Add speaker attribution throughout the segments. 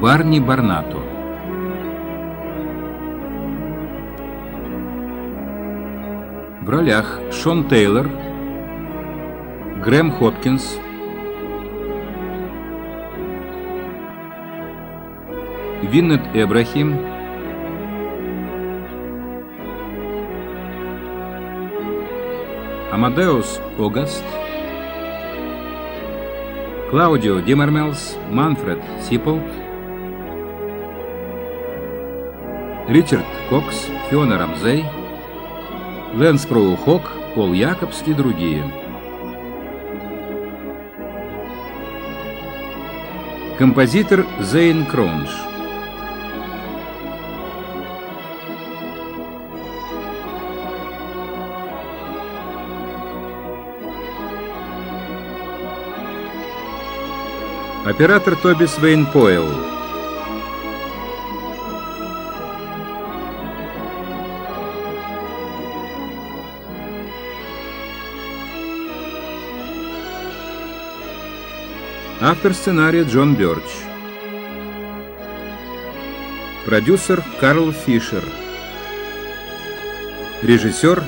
Speaker 1: Барни Барнато. В ролях Шон Тейлор, Грэм Хопкинс, Виннет Эбрахим, Амадеус Огаст, Клаудио Димармелс, Манфред Сиполт, Ричард Кокс, Фиона Рамзей, Лэнс Проухок, Пол Якобс и другие. Композитор Зейн Кронш. Оператор Тобис Вейн Пойл. Автор сценария Джон Бёрч. Продюсер Карл Фишер. Режиссер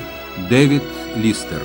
Speaker 1: Дэвид Листер.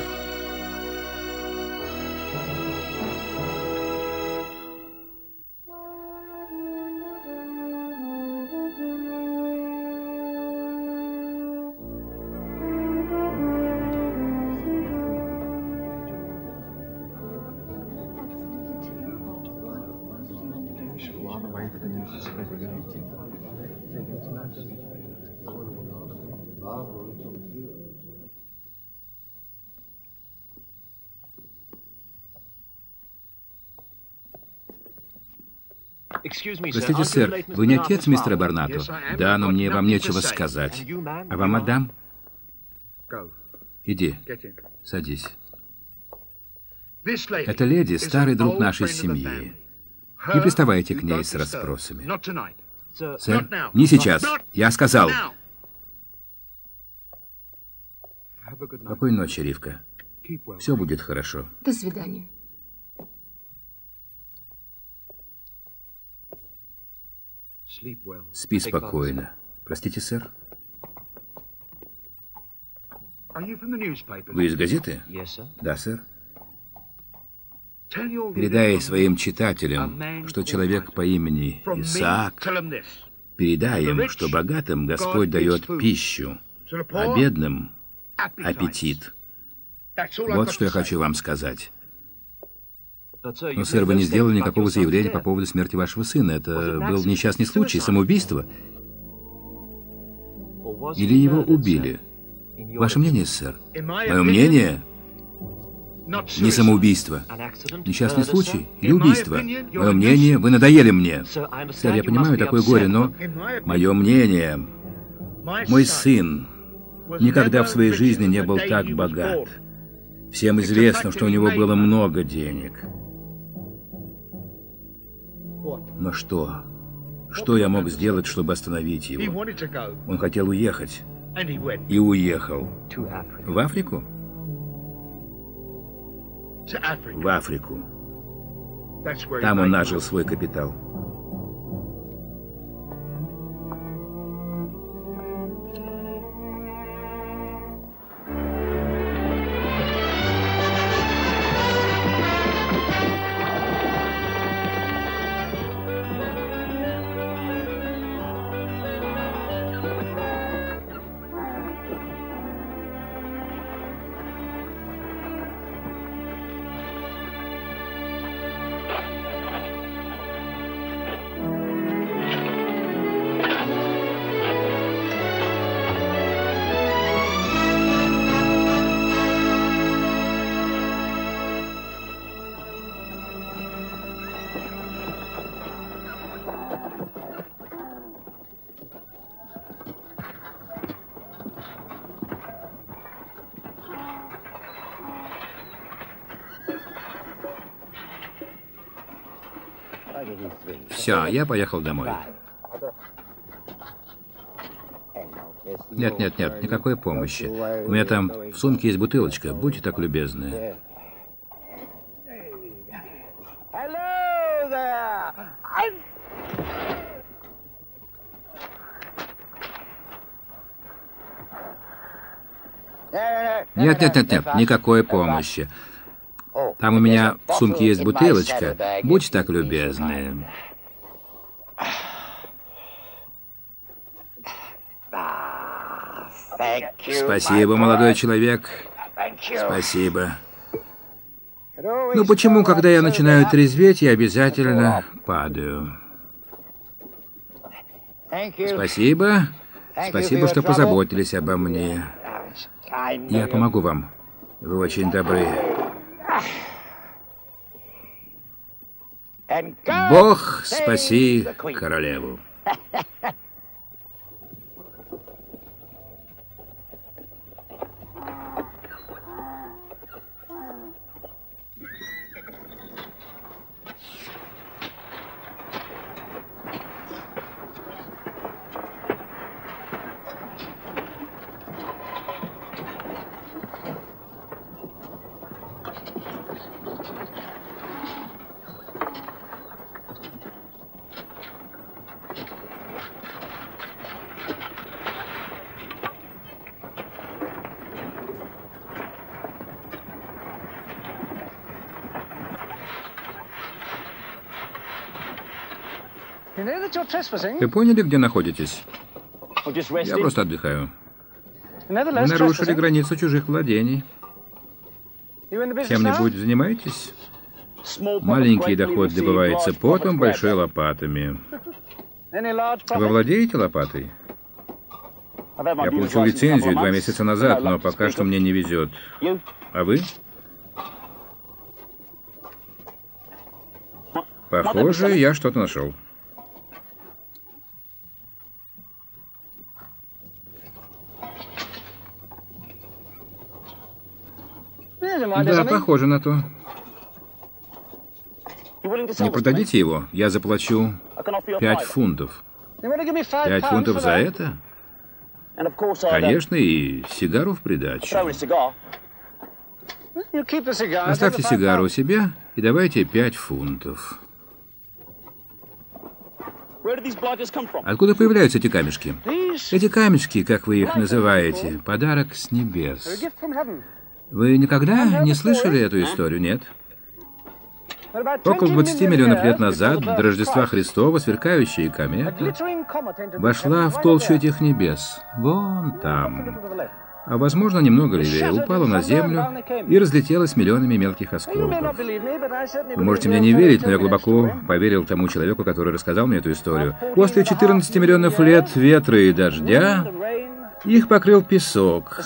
Speaker 1: Простите, сэр, вы не отец мистера Барнату? Да, но мне вам нечего сказать. А вам, мадам? Иди, садись. Эта леди — старый друг нашей семьи. Не приставайте к ней с расспросами. Сэр, не сейчас. Я сказал. Спокойной ночи, Ривка. Все будет хорошо.
Speaker 2: До свидания.
Speaker 1: Спи спокойно. Простите, сэр? Вы из газеты? Да, сэр. Передай своим читателям, что человек по имени Исаак, передай им, что богатым Господь дает пищу, а бедным — аппетит. Вот что я хочу вам сказать. Но, сэр, вы не сделали никакого заявления по поводу смерти вашего сына. Это был несчастный случай, самоубийство. Или его убили? Ваше мнение, сэр? Мое мнение? Не самоубийство. Несчастный случай или убийство? Мое мнение, вы надоели мне. Сэр, я понимаю такое горе, но... Мое мнение... Мой сын никогда в своей жизни не был так богат. Всем известно, что у него было много денег. Но что? Что я мог сделать, чтобы остановить его? Он хотел уехать. И уехал. В Африку? В Африку. Там он нажил свой капитал. Все, я поехал домой. Нет, нет, нет, никакой помощи. У меня там в сумке есть бутылочка. Будьте так любезны. Нет, нет, нет, нет, никакой помощи. Там у меня в сумке есть бутылочка. Будьте так любезны. Спасибо, молодой человек. Спасибо. Ну почему, когда я начинаю трезветь, я обязательно падаю? Спасибо. Спасибо, что позаботились обо мне. Я помогу вам. Вы очень добры. Бог спаси королеву. Вы поняли, где находитесь? Я просто отдыхаю. Вы нарушили границу чужих владений. Чем-нибудь занимаетесь? Маленький доход добывается потом, большой лопатами. Вы владеете лопатой? Я получил лицензию два месяца назад, но пока что мне не везет. А вы? Похоже, я что-то нашел. Да, похоже на то. Не продадите его? Я заплачу пять фунтов. Пять фунтов за это? Конечно, и сигару в придачу. Оставьте сигару у себя и давайте пять фунтов. Откуда появляются эти камешки? Эти камешки, как вы их называете, подарок с небес. Вы никогда не слышали эту историю, нет? Около 20 миллионов лет назад, до Рождества Христова, сверкающая комета вошла в толщу этих небес, вон там. А, возможно, немного левее, упала на Землю и разлетелась миллионами мелких осколков. Вы можете мне не верить, но я глубоко поверил тому человеку, который рассказал мне эту историю. После 14 миллионов лет ветра и дождя их покрыл песок.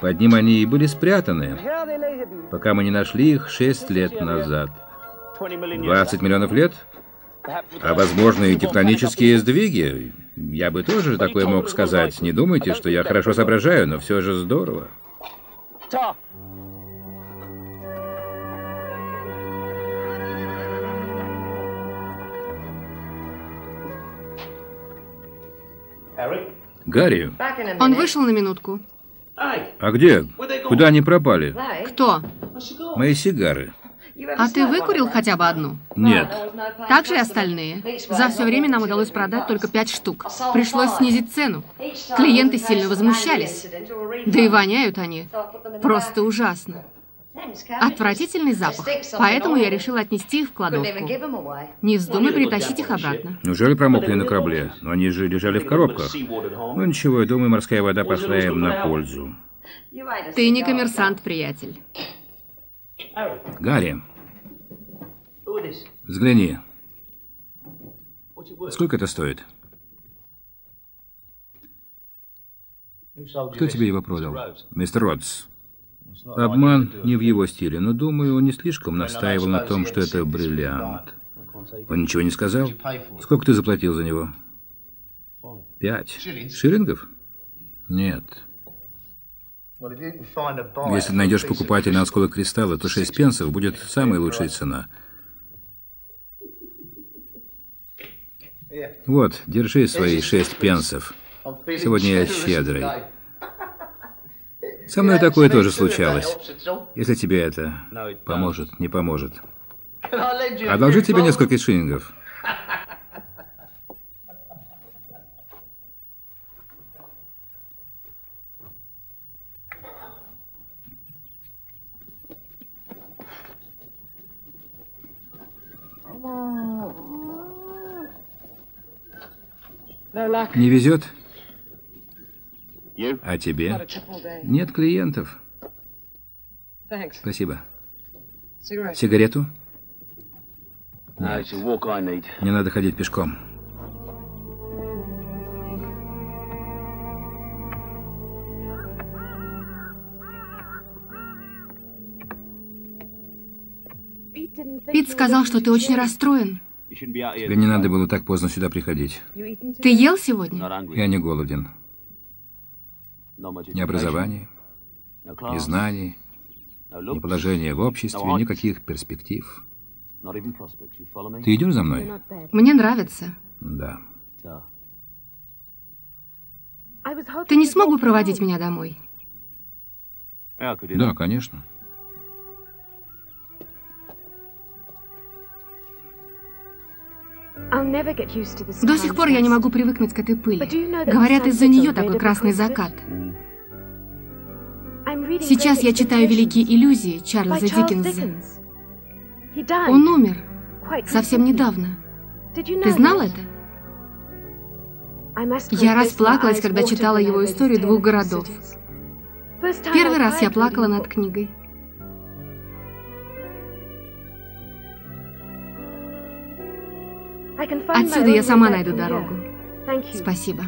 Speaker 1: Под ним они и были спрятаны, пока мы не нашли их шесть лет назад. 20 миллионов лет? А возможно и тектонические сдвиги? Я бы тоже такое мог сказать. Не думайте, что я хорошо соображаю, но все же здорово. Harry? Гарри.
Speaker 2: Он вышел на минутку.
Speaker 1: А где? Куда они пропали?
Speaker 2: Кто?
Speaker 1: Мои сигары.
Speaker 2: А ты выкурил хотя бы одну?
Speaker 1: Нет.
Speaker 2: Так же и остальные. За все время нам удалось продать только пять штук. Пришлось снизить цену. Клиенты сильно возмущались. Да и воняют они. Просто ужасно. Отвратительный запах, поэтому я решила отнести их в кладовку. Не вздумай притащить их обратно.
Speaker 1: Неужели промокли на корабле? Но они же лежали в коробках. Ну ничего, я думаю, морская вода пошла им на пользу.
Speaker 2: Ты не коммерсант, приятель.
Speaker 1: Гарри, взгляни. Сколько это стоит? Кто тебе его продал? Мистер Родс. Обман не в его стиле, но, думаю, он не слишком настаивал на том, что это бриллиант. Он ничего не сказал? Сколько ты заплатил за него? Пять. Шиллингов? Нет. Если найдешь покупателя на осколок кристалла, то шесть пенсов будет самая лучшая цена. Вот, держи свои шесть пенсов. Сегодня я щедрый. Со мной такое тоже случалось. Если тебе это поможет, не поможет. Одолжи тебе несколько шиллингов. Не везет? А тебе? Нет клиентов. Спасибо. Сигарету? Нет. Мне надо ходить пешком.
Speaker 2: Пит сказал, что ты очень расстроен.
Speaker 1: Тебе не надо было так поздно сюда приходить.
Speaker 2: Ты ел сегодня?
Speaker 1: Я не голоден. Ни образования, ни знаний, ни положения в обществе, никаких перспектив. Ты идешь за мной?
Speaker 2: Мне нравится.
Speaker 1: Да.
Speaker 2: Ты не смог бы проводить меня домой?
Speaker 1: Да, конечно.
Speaker 2: До сих пор я не могу привыкнуть к этой пыли. Говорят, из-за нее такой красный закат. Сейчас я читаю «Великие иллюзии» Чарльза Диккенса. Он умер совсем недавно. Ты знал это? Я расплакалась, когда читала его историю двух городов. Первый раз я плакала над книгой. Отсюда я сама найду дорогу. Спасибо.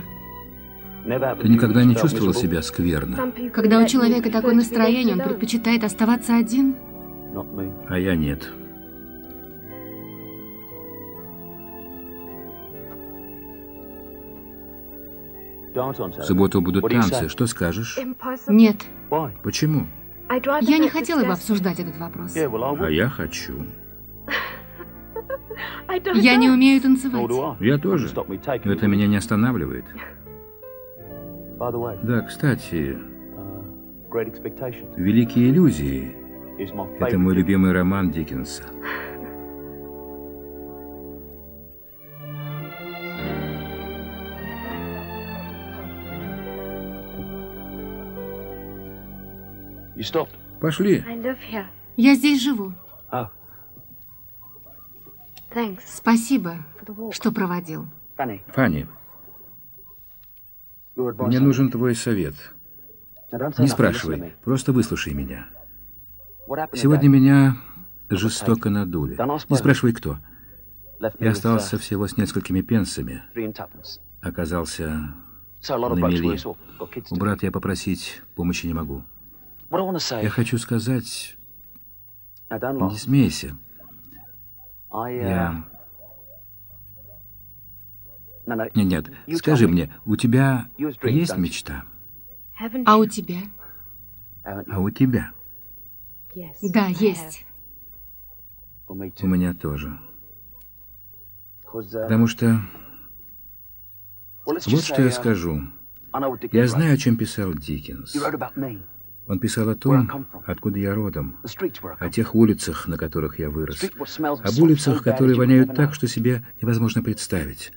Speaker 1: Ты никогда не чувствовал себя скверно?
Speaker 2: Когда у человека такое настроение, он предпочитает оставаться один.
Speaker 1: А я нет. В субботу будут танцы. Что скажешь?
Speaker 2: Нет.
Speaker 1: Почему?
Speaker 2: Я не хотела бы обсуждать этот вопрос.
Speaker 1: А я хочу.
Speaker 2: Я не умею танцевать.
Speaker 1: Я тоже. Но это меня не останавливает. Да, кстати, «Великие иллюзии» — это мой любимый роман Диккенса. Пошли.
Speaker 2: Я здесь живу. Спасибо, что проводил.
Speaker 1: Фанни, мне нужен твой совет. Не спрашивай, просто выслушай меня. Сегодня меня жестоко надули. Не спрашивай, кто. Я остался всего с несколькими пенсами. Оказался на мели. У брата я попросить помощи не могу. Я хочу сказать... Не смейся. Я... Нет, нет, скажи мне, у тебя есть мечта?
Speaker 2: А у тебя?
Speaker 1: А у тебя?
Speaker 2: Да, есть.
Speaker 1: У меня тоже. Потому что... Вот что я скажу. Я знаю, о чем писал Диккенс. Он писал о том, откуда я родом, о тех улицах, на которых я вырос, об улицах, которые воняют так, что себе невозможно представить.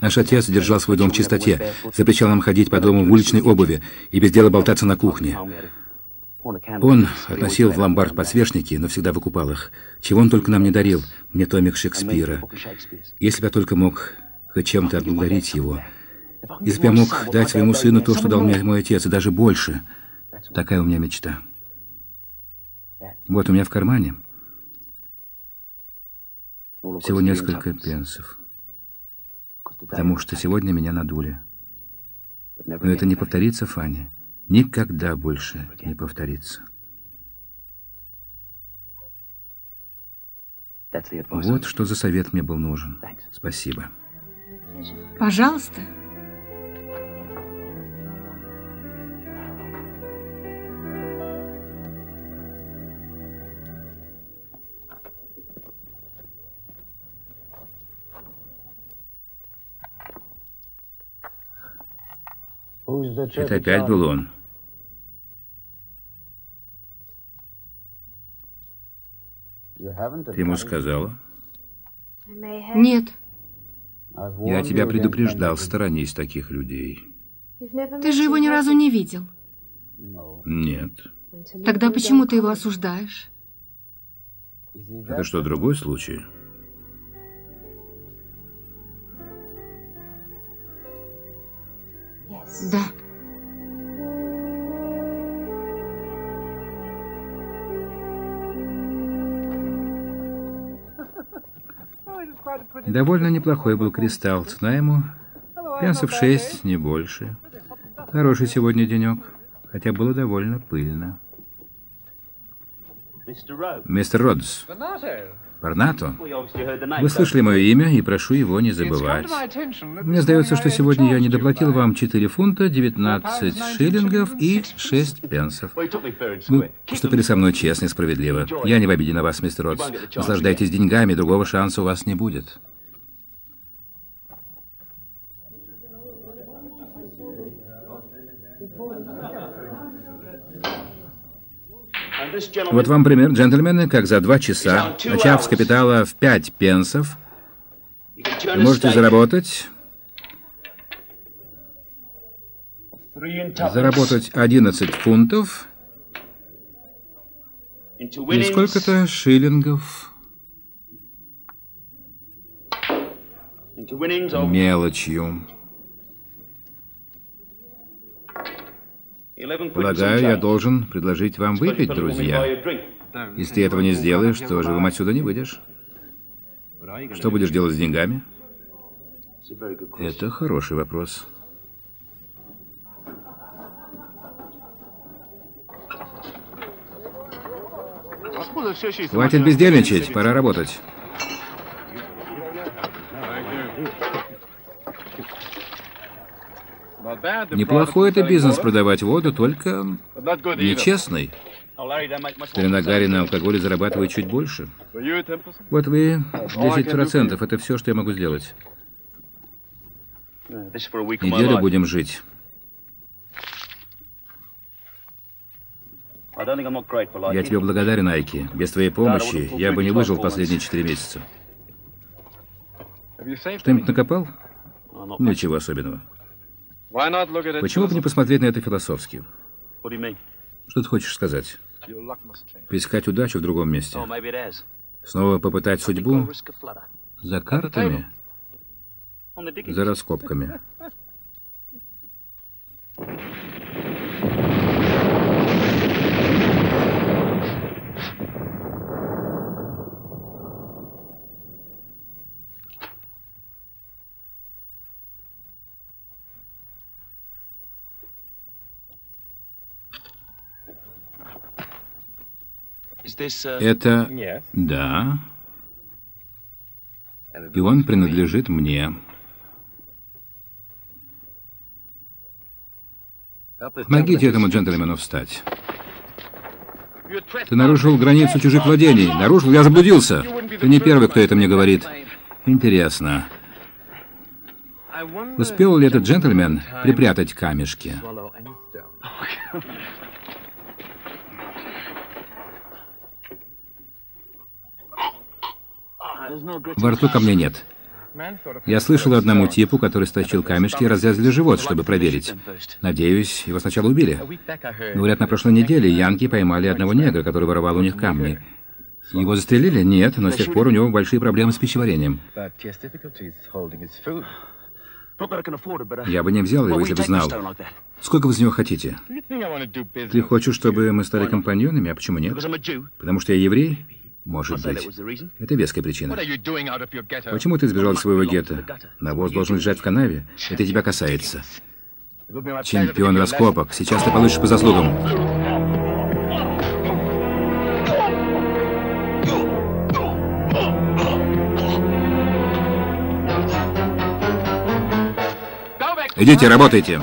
Speaker 1: Наш отец держал свой дом в чистоте, запрещал нам ходить по дому в уличной обуви и без дела болтаться на кухне. Он относил в ломбард подсвечники, но всегда выкупал их. Чего он только нам не дарил, мне томик Шекспира. Если бы я только мог хоть чем-то отблагодарить его, если бы я мог дать своему сыну то, что дал мне мой отец, и даже больше. Такая у меня мечта. Вот у меня в кармане всего несколько пенсов. Потому что сегодня меня надули. Но это не повторится, Фанни. Никогда больше не повторится. Вот что за совет мне был нужен. Спасибо.
Speaker 2: Пожалуйста.
Speaker 1: Это опять был он. Ты ему сказала?
Speaker 2: Нет.
Speaker 1: Я тебя предупреждал, сторонись таких людей.
Speaker 2: Ты же его ни разу не видел.
Speaker 1: Нет.
Speaker 2: Тогда почему ты его осуждаешь?
Speaker 1: Это что, другой случай? Довольно неплохой был кристалл. Цена ему пенсов шесть, не больше. Хороший сегодня денек, хотя было довольно пыльно. Мистер Родс. Парнато. Вы слышали мое имя, и прошу его не забывать. Мне сдается, что сегодня я не доплатил вам 4 фунта, 19 шиллингов и 6 пенсов. Вы поступили со мной честно и справедливо. Я не в обиде на вас, мистер Ротс. Наслаждайтесь деньгами, другого шанса у вас не будет. Вот вам пример, джентльмены, как за два часа, начав с капитала в пять пенсов, вы можете заработать... Заработать 11 фунтов и сколько-то шиллингов мелочью. Полагаю, я должен предложить вам выпить, друзья. Если ты этого не сделаешь, то живым отсюда не выйдешь. Что будешь делать с деньгами? Это хороший вопрос. Хватит бездельничать, пора работать. Неплохой это бизнес продавать воду, только нечестный. Старина Гарри на алкоголе зарабатывает чуть больше. Вот вы 10%. Это все, что я могу сделать. Неделю будем жить. Я тебе благодарен, Айки. Без твоей помощи я бы не выжил последние четыре месяца. Что-нибудь накопал? Ничего особенного. Почему бы не посмотреть на это философски? Что ты хочешь сказать? Поискать удачу в другом месте. Снова попытать судьбу? за картами, за раскопками. Это... Да. И он принадлежит мне. Помогите этому джентльмену встать. Ты нарушил границу чужих владений. Нарушил? Я заблудился. Ты не первый, кто это мне говорит. Интересно. Успел ли этот джентльмен припрятать камешки? Во рту ко мне нет. Я слышал одному типу, который стащил камешки и разрезали живот, чтобы проверить. Надеюсь, его сначала убили. Говорят, на прошлой неделе янки поймали одного негра, который воровал у них камни. Его застрелили? Нет, но с тех пор у него большие проблемы с пищеварением. Я бы не взял его, если бы знал. Сколько вы с него хотите? Ты хочешь, чтобы мы стали компаньонами? А почему нет? Потому что я еврей? Может быть. Это веская причина. Почему ты сбежал из своего гетто? Навоз должен лежать в канаве. Это тебя касается. Чемпион раскопок. Сейчас ты получишь по заслугам. Идите, работайте.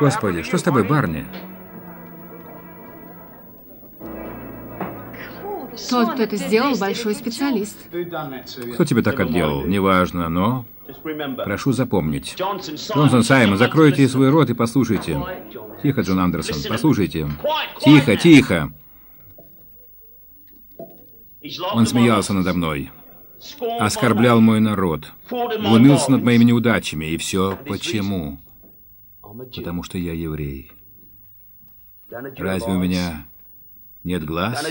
Speaker 1: Господи, что с тобой, Барни?
Speaker 2: Тот, кто это сделал, большой специалист.
Speaker 1: Кто тебе так отделал? Неважно, но... Прошу запомнить. Джонсон Саймон, закройте свой рот и послушайте. Тихо, Джон Андерсон, послушайте. Тихо, тихо. Он смеялся надо мной. оскорблял мой народ, глумился над моими неудачами. И все почему? Потому что я еврей. Разве у меня нет глаз?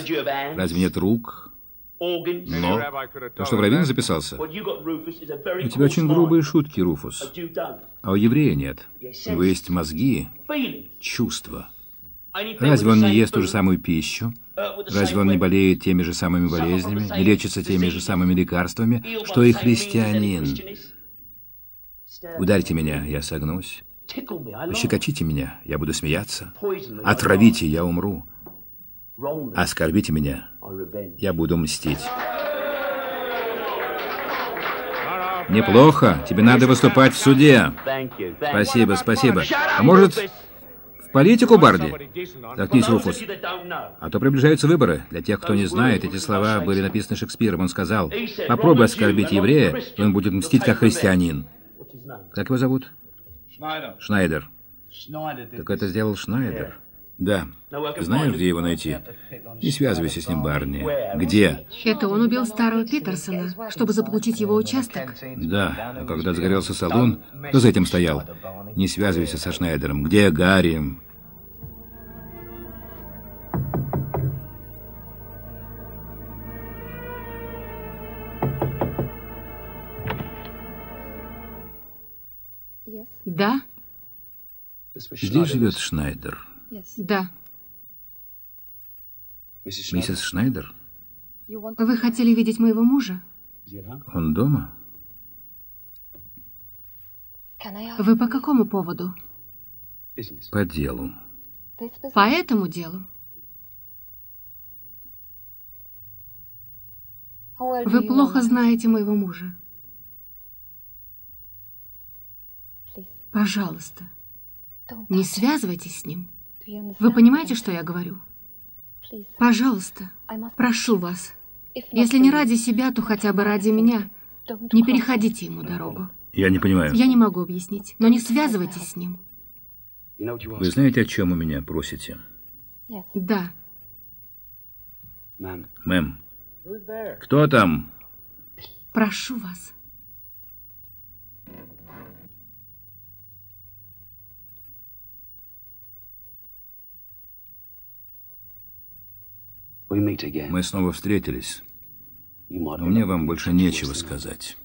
Speaker 1: Разве нет рук? Но то, что в Равин записался, у тебя очень грубые шутки, Руфус. А у еврея нет. У него есть мозги, чувства. Разве он не ест ту же самую пищу? Разве он не болеет теми же самыми болезнями, не лечится теми же самыми лекарствами, что и христианин? Ударьте меня, я согнусь. Щекочите меня, я буду смеяться. Отравите, я умру. Оскорбите меня, я буду мстить. Неплохо. Тебе надо выступать в суде. Спасибо, спасибо. А может, в политику, Барди? Заткнись, Руфус. А то приближаются выборы. Для тех, кто не знает, эти слова были написаны Шекспиром. Он сказал, попробуй оскорбить еврея, и он будет мстить как христианин. Как его зовут? Шнайдер. Так это сделал Шнайдер. Да. Знаешь, где его найти? Не связывайся с ним, Барни. Где?
Speaker 2: Это он убил старого Питерсона, чтобы заполучить его участок.
Speaker 1: Да, а когда загорелся салон, кто за этим стоял? Не связывайся со Шнайдером. Где Гарри?
Speaker 2: Да?
Speaker 1: Здесь живет Шнайдер.
Speaker 2: Да.
Speaker 1: Миссис Шнайдер?
Speaker 2: Вы хотели видеть моего мужа?
Speaker 1: Он дома?
Speaker 2: Вы по какому поводу?
Speaker 1: По делу.
Speaker 2: По этому делу? Вы плохо знаете моего мужа. Пожалуйста, не связывайтесь с ним. Вы понимаете, что я говорю? Пожалуйста, прошу вас. Если не ради себя, то хотя бы ради меня. Не переходите ему дорогу.
Speaker 1: Я не понимаю.
Speaker 2: Я не могу объяснить, но не связывайтесь с ним.
Speaker 1: Вы знаете, о чем у меня просите?
Speaker 2: Да.
Speaker 1: Мэм, кто там?
Speaker 2: Прошу вас.
Speaker 1: Мы снова встретились. Но мне вам больше нечего сказать.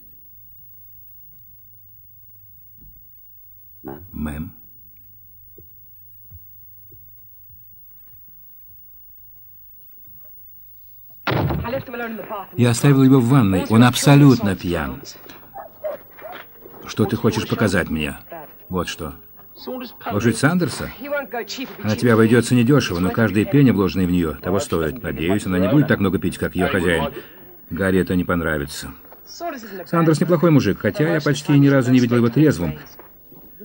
Speaker 1: Мэм? Я оставил его в ванной. Он абсолютно пьян. Что ты хочешь показать мне? Вот что. Ложить Сандерса? Она тебя обойдется недешево, но каждая пенни, вложенная в нее, того стоит. Надеюсь, она не будет так много пить, как ее хозяин. Гарри это не понравится. Сандерс неплохой мужик, хотя я почти ни разу не видел его трезвым.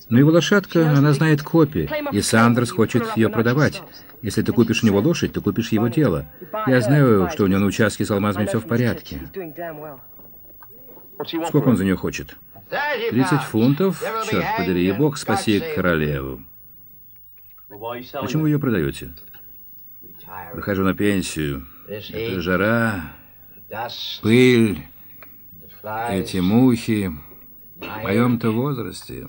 Speaker 1: Но его лошадка, она знает копии, и Сандерс хочет ее продавать. Если ты купишь у него лошадь, ты купишь его дело. Я знаю, что у него на участке с алмазами все в порядке. Сколько он за нее хочет? 30 фунтов? Черт подери, и бог спаси королеву. Почему вы ее продаете? Выхожу на пенсию. Это жара, пыль, эти мухи. В моем-то возрасте.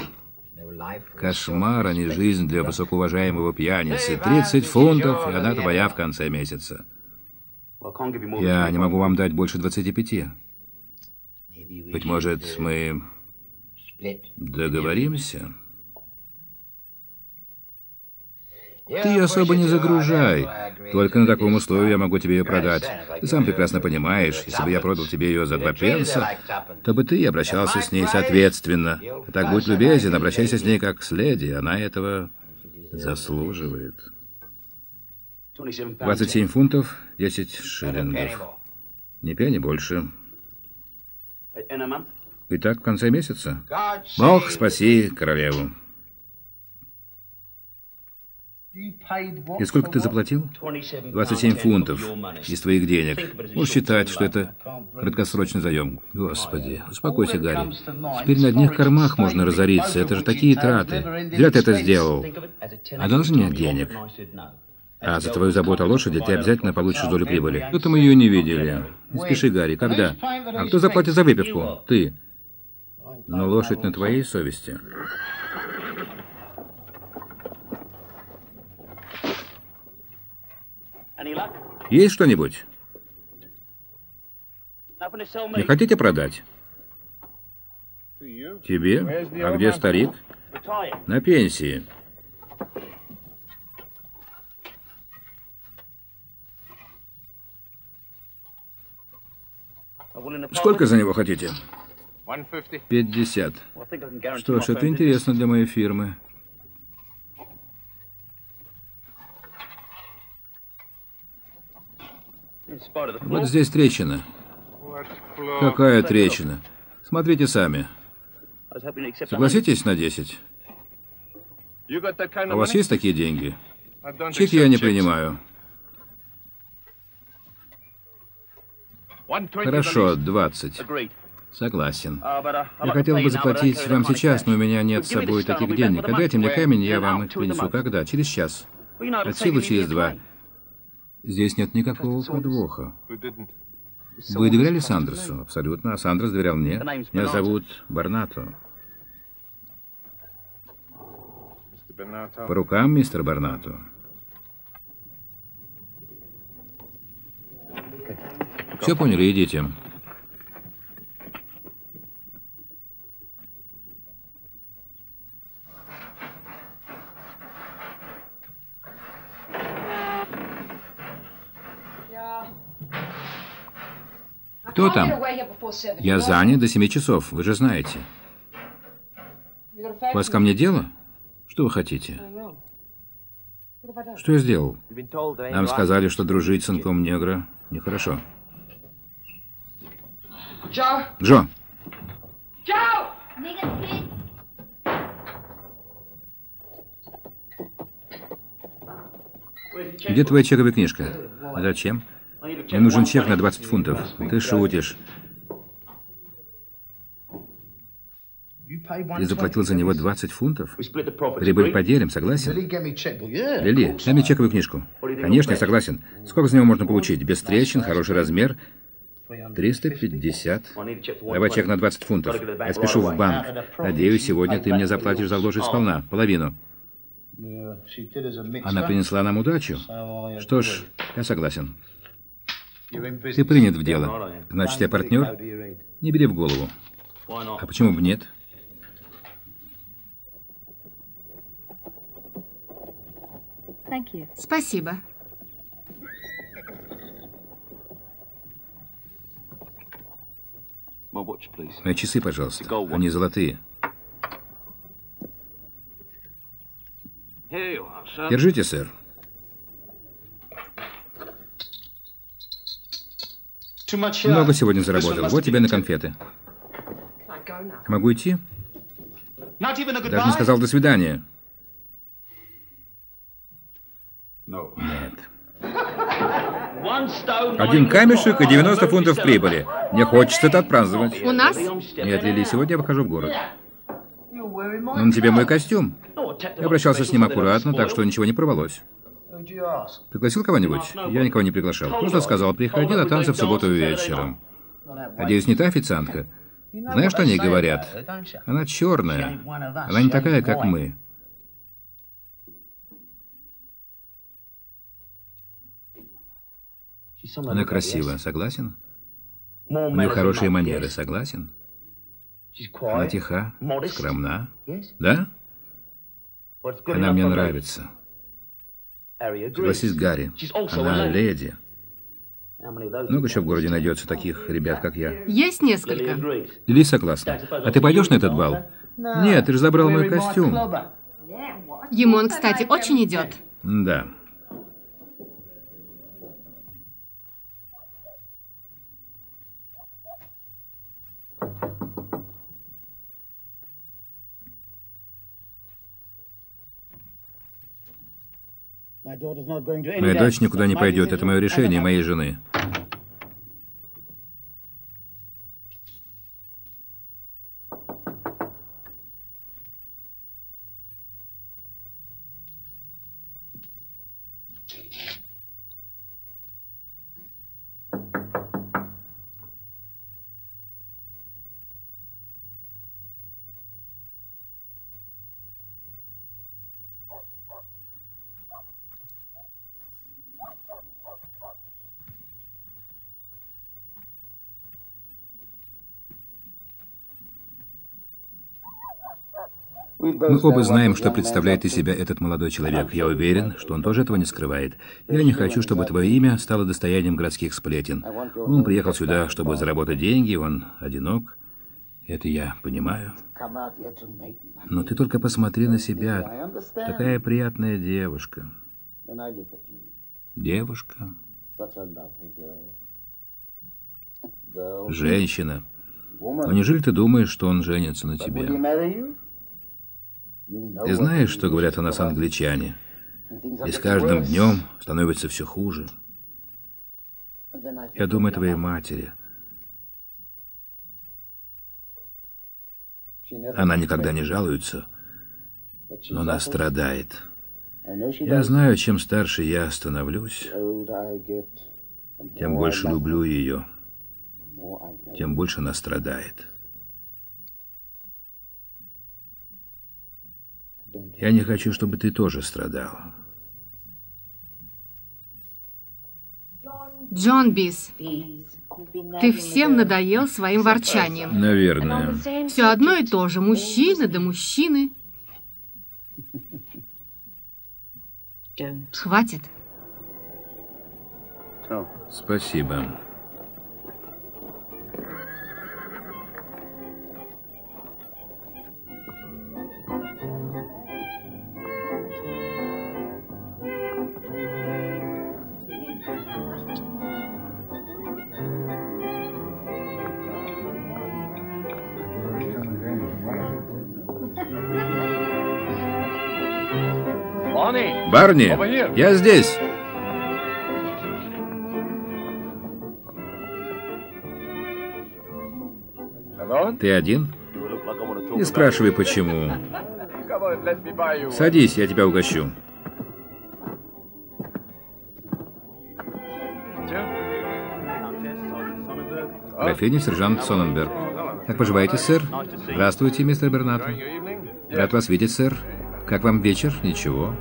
Speaker 1: Кошмар, а не жизнь для высокоуважаемого пьяницы. 30 фунтов, и она твоя в конце месяца. Я не могу вам дать больше 25. Быть может, мы Договоримся? Ты особо не загружай. Только на таком условии я могу тебе ее продать. Ты сам прекрасно понимаешь, если бы я продал тебе ее за два пенса, то бы ты обращался с ней соответственно. Так будь любезен, обращайся с ней как с леди. Она этого заслуживает. 27 фунтов, 10 шиллингов. Не пени больше. Итак, в конце месяца. Бог спаси королеву. И сколько ты заплатил? 27 фунтов из твоих денег. Можешь считать, что это краткосрочный заем. Господи, успокойся, Гарри. Теперь на одних кормах можно разориться. Это же такие траты. Зря ты это сделал. А должен нет денег. А за твою заботу о лошади ты обязательно получишь долю прибыли. Что-то мы ее не видели. Не спеши, Гарри, когда? А кто заплатит за выпивку? Ты. Но лошадь на твоей совести. Есть что-нибудь? Не хотите продать? Тебе? А где старик? На пенсии. Сколько за него хотите? 50. Что ж, это интересно для моей фирмы. Вот здесь трещина. Какая трещина? Смотрите сами. Согласитесь на 10? У вас есть такие деньги? Чеки я не принимаю. Хорошо, 20. Согласен. Я хотел бы заплатить вам сейчас, но у меня нет с собой таких денег. Дайте мне камень, я вам их принесу. Когда? Через час. От силы через два. Здесь нет никакого подвоха. Вы доверяли Сандерсу? Абсолютно. А Сандерс доверял мне. Меня зовут Барнато. По рукам, мистер Барнато. Все поняли, идите. Кто там? Я занят до семи часов, вы же знаете. У вас ко мне дело? Что вы хотите? Что я сделал? Нам сказали, что дружить с сынком негра нехорошо. Джо! Где твоя чековая книжка? Зачем? Мне нужен чек на 20 фунтов. Ты шутишь. Ты заплатил за него 20 фунтов? Прибыль поделим, согласен? Лили, дай мне чековую книжку. Конечно, я согласен. Сколько за него можно получить? Без трещин, хороший размер. 350. Давай чек на 20 фунтов. Я спешу в банк. Надеюсь, сегодня ты мне заплатишь за лошадь сполна, половину. Она принесла нам удачу. Что ж, я согласен. Ты принят в дело. Значит, я партнер? Не бери в голову. А почему бы нет?
Speaker 2: Спасибо.
Speaker 1: Мои часы, пожалуйста. Они золотые. Держите, сэр. Много сегодня заработал. Вот тебе на конфеты. Могу идти? Даже не сказал «до свидания». Нет. Один камешек и 90 фунтов прибыли. Мне хочется это отпраздновать.
Speaker 2: У нас?
Speaker 1: Нет, Лили, сегодня я выхожу в город. Но на тебе мой костюм. Я обращался с ним аккуратно, так что ничего не порвалось. Пригласил кого-нибудь? Я никого не приглашал. Просто сказал, приходи на танцы в субботу вечером. Надеюсь, не та официантка? Знаешь, что они говорят? Она черная. Она не такая, как мы. Она красивая, согласен? У нее хорошие манеры, согласен? Она тиха, скромна. Да? Она мне нравится. Согласись, Гарри, она леди. Много еще в городе найдется таких ребят, как я.
Speaker 2: Есть несколько.
Speaker 1: Лили согласна. А ты пойдешь на этот бал? Нет, ты же забрал мой костюм.
Speaker 2: Ему он, кстати, очень идет.
Speaker 1: Да. Моя дочь никуда не пойдет. Это мое решение моей жены. Мы оба знаем, что представляет из себя этот молодой человек. Я уверен, что он тоже этого не скрывает. Я не хочу, чтобы твое имя стало достоянием городских сплетен. Он приехал сюда, чтобы заработать деньги, он одинок. Это я понимаю. Но ты только посмотри на себя. Такая приятная девушка. Девушка. Женщина. Но неужели ты думаешь, что он женится на тебе? Ты знаешь, что говорят о нас англичане? И с каждым днем становится все хуже. Я думаю о твоей матери. Она никогда не жалуется, но она страдает. Я знаю, чем старше я становлюсь, тем больше люблю ее, тем больше она страдает. Я не хочу, чтобы ты тоже страдал.
Speaker 2: Джон Бис, ты всем надоел своим ворчанием.
Speaker 1: Наверное.
Speaker 2: Все одно и то же. Мужчины да мужчины. Хватит.
Speaker 1: Спасибо. Барни, я здесь. Ты один? Не спрашивай, почему. Садись, я тебя угощу. Графиня сержант Соненберг. Как поживаете, сэр? Здравствуйте, мистер Бернато. Рад вас видеть, сэр. Как вам вечер? Ничего.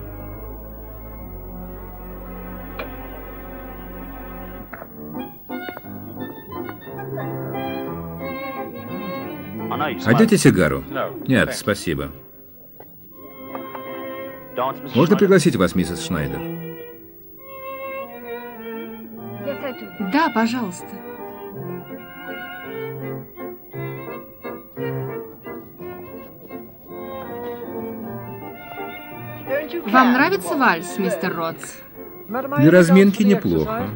Speaker 1: Хотите сигару? Нет, спасибо. Можно пригласить вас, миссис Шнайдер?
Speaker 2: Да, пожалуйста. Вам нравится вальс, мистер Ротс?
Speaker 1: Для разминки неплохо.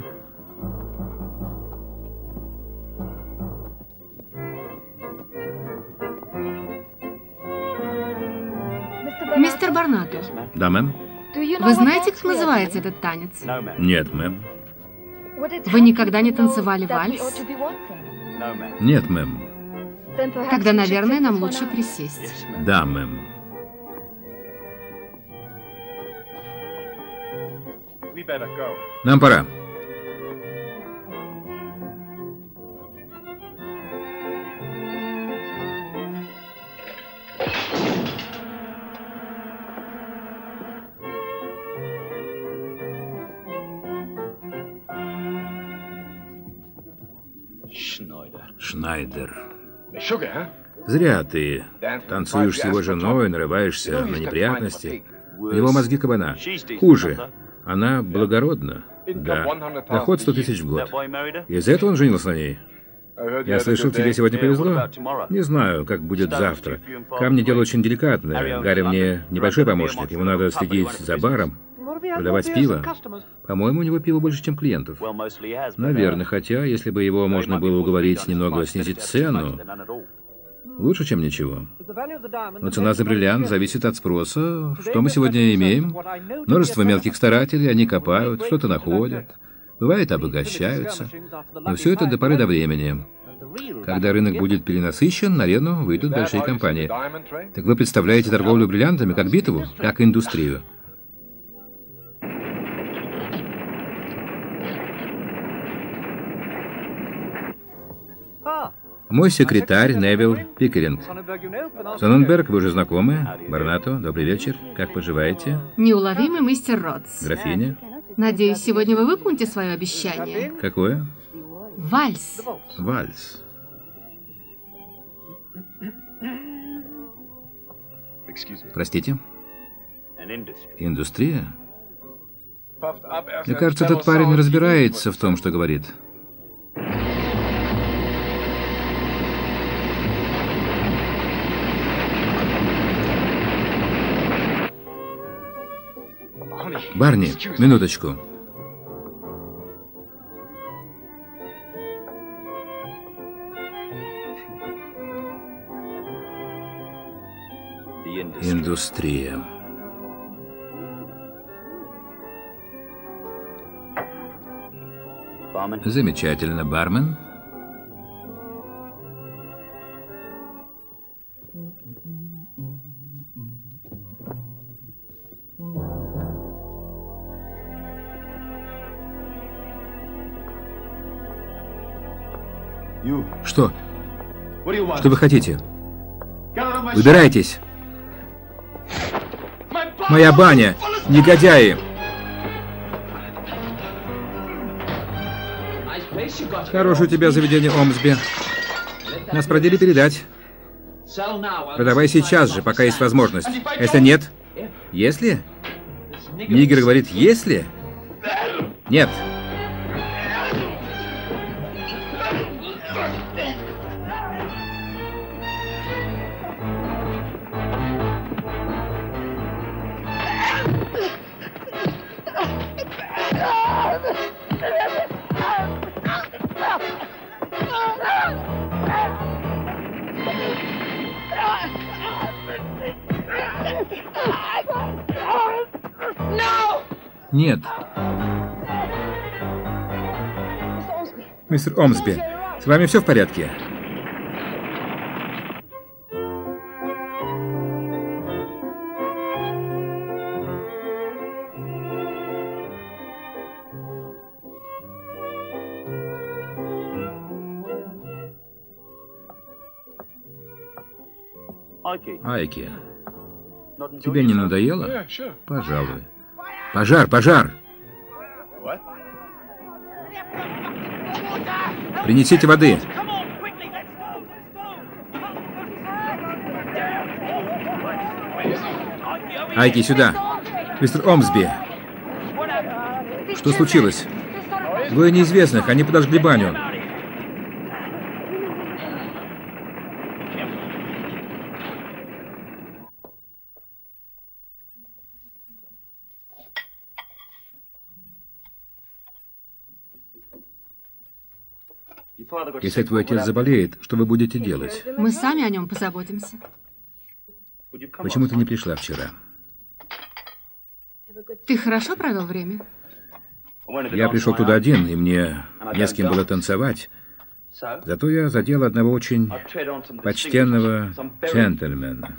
Speaker 2: Барнато.
Speaker 1: Да, мэм?
Speaker 2: Вы знаете, как называется этот танец?
Speaker 1: Нет, мэм.
Speaker 2: Вы никогда не танцевали вальс?
Speaker 1: Нет, мэм.
Speaker 2: Тогда, наверное, нам лучше присесть.
Speaker 1: Да, мэм. Нам пора. Шнайдер. Зря ты танцуешь с его женой, нарываешься на неприятности. У него мозги кабана. Хуже. Она благородна. Да. Доход 100 тысяч в год. Из-за этого он женился на ней. Я слышал, тебе сегодня повезло. Не знаю, как будет завтра. Камни дело очень деликатное. Гарри мне небольшой помощник. Ему надо следить за баром, продавать пиво. По-моему, у него пиво больше, чем клиентов. Наверное, хотя, если бы его можно было уговорить немного снизить цену, лучше, чем ничего. Но цена за бриллиант зависит от спроса. Что мы сегодня имеем? Множество мелких старателей, они копают, что-то находят. Бывает, обогащаются. Но все это до поры до времени. Когда рынок будет перенасыщен, на арену выйдут большие компании. Так вы представляете торговлю бриллиантами как битву, как индустрию. Мой секретарь Невил Пикеринг. Соненберг, вы уже знакомы? Барнато, добрый вечер. Как поживаете?
Speaker 2: Неуловимый мистер Ротс.
Speaker 1: Графиня?
Speaker 2: Надеюсь, сегодня вы выполните свое обещание.
Speaker 1: Какое?
Speaker 2: Вальс.
Speaker 1: Вальс. Простите? Индустрия? Мне кажется, этот парень разбирается в том, что говорит. Барни, минуточку. Индустрия. Замечательно, бармен. Что? Что вы хотите? Выбирайтесь. Моя баня! Негодяи! Хорошее у тебя заведение, Омсби. Нас продели передать. Продавай сейчас же, пока есть возможность. Если нет... Если? Нигер говорит, если? Нет. Нет. Мистер Омсби, с вами все в порядке? Айки, тебе не надоело? Пожалуй. Пожар, пожар! Принесите воды. Айки, сюда. Мистер Омсби. Что случилось? Двое неизвестных, они подожгли баню. Если твой отец заболеет, что вы будете делать?
Speaker 2: Мы сами о нем позаботимся.
Speaker 1: Почему ты не пришла вчера?
Speaker 2: Ты хорошо провел время?
Speaker 1: Я пришел туда один, и мне не с кем было танцевать. Зато я задел одного очень почтенного джентльмена.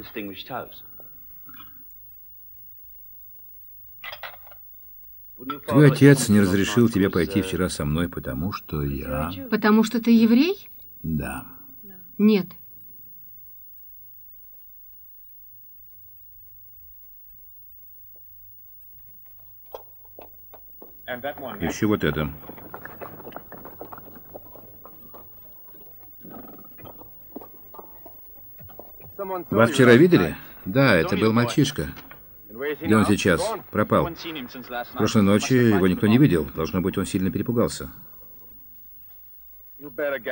Speaker 1: Твой отец не разрешил тебе пойти вчера со мной, потому что я...
Speaker 2: Потому что ты еврей?
Speaker 1: Да.
Speaker 2: Нет.
Speaker 1: Еще вот это. Вас вчера видели? Да, это был мальчишка. Где он сейчас? Пропал. Прошлой ночью его никто не видел. Должно быть, он сильно перепугался.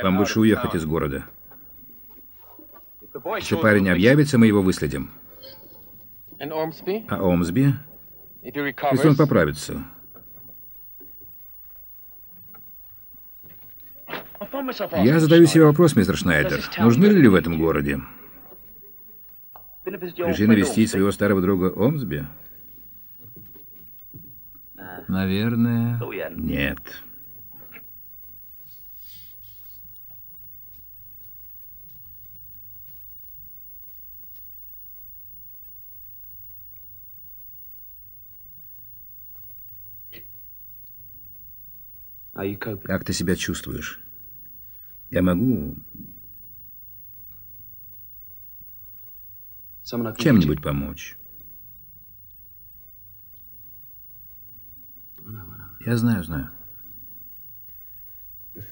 Speaker 1: Вам лучше уехать из города. Если парень объявится, мы его выследим. А Омсби? Если он поправится. Я задаю себе вопрос, мистер Шнайдер. Нужны ли в этом городе? Пришли навестить своего старого друга Омсби? Наверное, нет. Как ты себя чувствуешь? Я могу чем-нибудь помочь. Я знаю, знаю.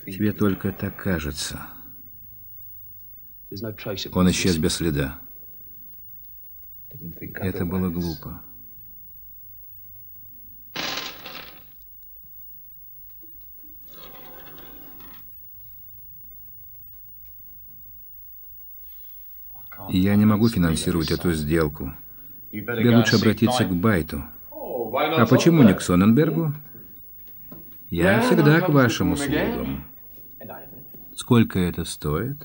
Speaker 1: Тебе только так кажется. Он исчез без следа. Это было глупо. Я не могу финансировать эту сделку. Тебе лучше обратиться к Байту. А почему не к Соненбергу? Я всегда к вашим услугам. Сколько это стоит?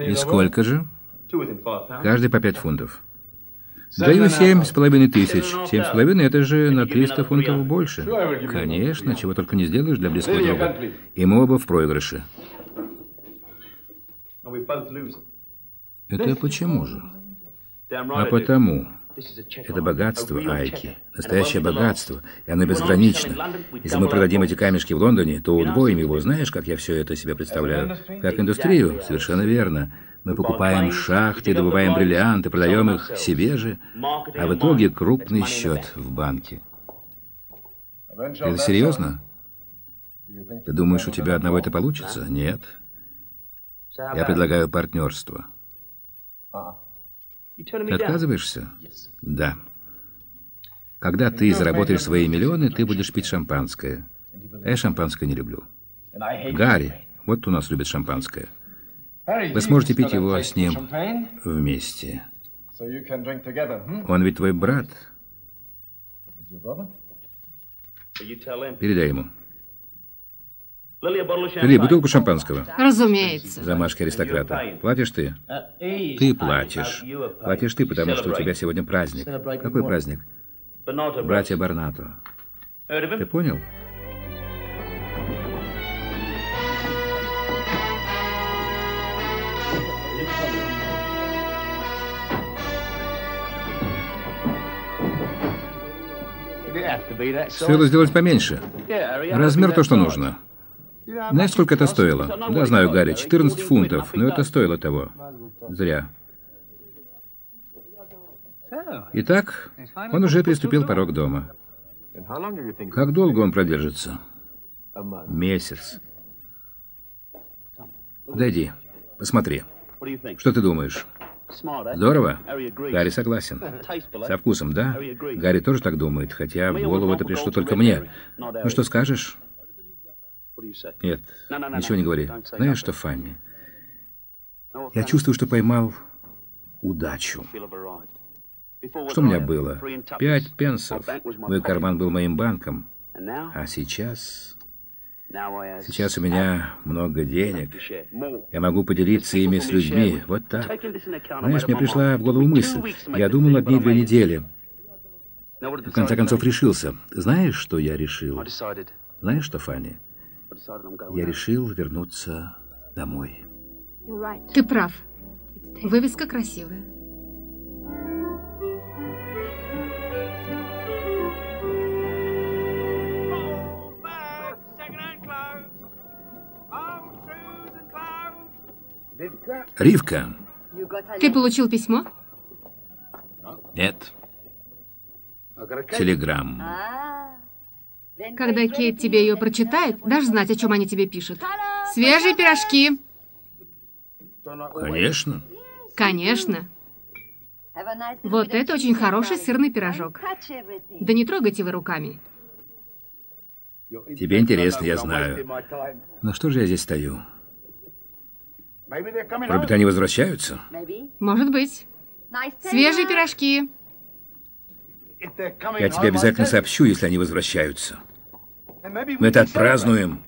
Speaker 1: И сколько же? Каждый по пять фунтов. Даю семь с половиной тысяч. Семь с половиной — это же на триста фунтов больше. Конечно, чего только не сделаешь для близкого друга. И мы оба в проигрыше. Это почему же? А потому. Это богатство Айки. Настоящее богатство. И оно безгранично. Если мы продадим эти камешки в Лондоне, то удвоим его. Знаешь, как я все это себе представляю? Как индустрию? Совершенно верно. Мы покупаем шахты, добываем бриллианты, продаем их себе же, а в итоге крупный счет в банке. Это серьезно? Ты думаешь, у тебя одного это получится? Нет. Я предлагаю партнерство. Ты отказываешься? Да. Когда ты заработаешь свои миллионы, ты будешь пить шампанское. Я шампанское не люблю. Гарри, вот у нас любит шампанское. Вы сможете пить его с ним вместе. Он ведь твой брат. Передай ему. Филипп, бутылку шампанского.
Speaker 2: Разумеется.
Speaker 1: Замашки аристократа. Платишь ты? Ты платишь. Платишь ты, потому что у тебя сегодня праздник. Какой праздник? Братья Барнато. Ты понял? Стоило сделать поменьше. Размер то, что нужно. Знаешь, сколько это стоило? Да, знаю, Гарри, 14 фунтов, но это стоило того. Зря. Итак, он уже приступил порог дома. Как долго он продержится? Месяц. Подойди, посмотри. Что ты думаешь? Здорово? Гарри согласен. Со вкусом, да? Гарри тоже так думает, хотя в голову это пришло только мне. Ну что скажешь? Нет, ничего не говори. Знаешь что, Фанни? Я чувствую, что поймал удачу. Что у меня было? Пять пенсов. Мой карман был моим банком. А сейчас... Сейчас у меня много денег. Я могу поделиться ими с людьми. Вот так. Знаешь, мне пришла в голову мысль. Я думал над ней две недели. В конце концов решился. Знаешь, что я решил? Знаешь что, Фанни? Я решил вернуться домой.
Speaker 2: Ты прав. Вывеска красивая.
Speaker 1: Ривка.
Speaker 2: Ты получил письмо?
Speaker 1: Нет. Телеграмму.
Speaker 2: Когда Кейт тебе ее прочитает, дашь знать, о чем они тебе пишут. Свежие пирожки.
Speaker 1: Конечно.
Speaker 2: Конечно. Вот это очень хороший сырный пирожок. Да не трогайте вы руками.
Speaker 1: Тебе интересно, я знаю. Но что же я здесь стою? Может быть, они возвращаются?
Speaker 2: Может быть. Свежие пирожки.
Speaker 1: Я тебе обязательно сообщу, если они возвращаются. Мы это отпразднуем.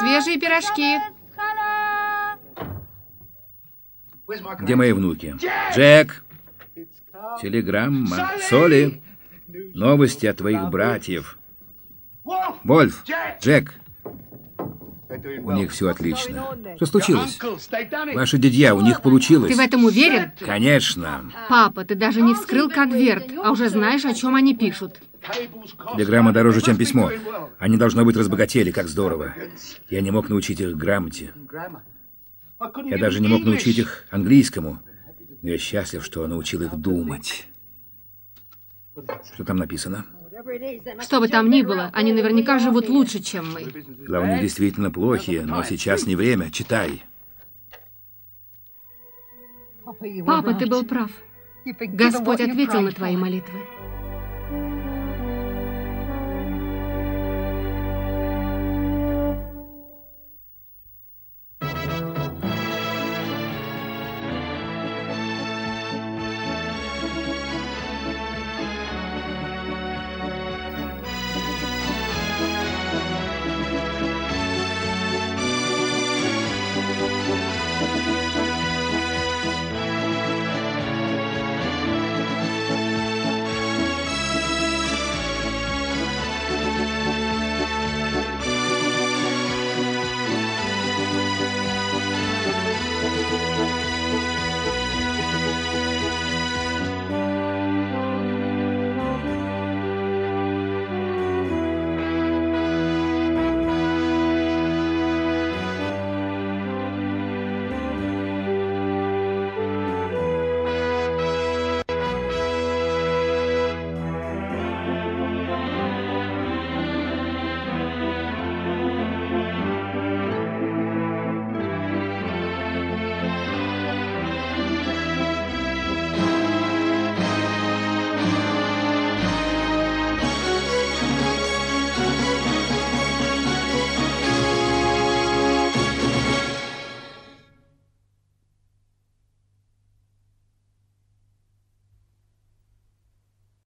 Speaker 2: Свежие пирожки.
Speaker 1: Где мои внуки? Джек! Телеграмма. Соли. Новости от твоих братьев. Вольф! Джек! У них все отлично. Что случилось? Ваши дядья, у них получилось.
Speaker 2: Ты в этом уверен?
Speaker 1: Конечно.
Speaker 2: Папа, ты даже не вскрыл конверт, а уже знаешь, о чем они пишут.
Speaker 1: Телеграмма дороже, чем письмо. Они, должно быть, разбогатели, как здорово. Я не мог научить их грамоте. Я даже не мог научить их английскому. Но я счастлив, что научил их думать. Что там написано?
Speaker 2: Что бы там ни было, они наверняка живут лучше, чем мы.
Speaker 1: Них действительно плохие, но сейчас не время. Читай.
Speaker 2: Папа, ты был прав. Господь ответил на твои молитвы.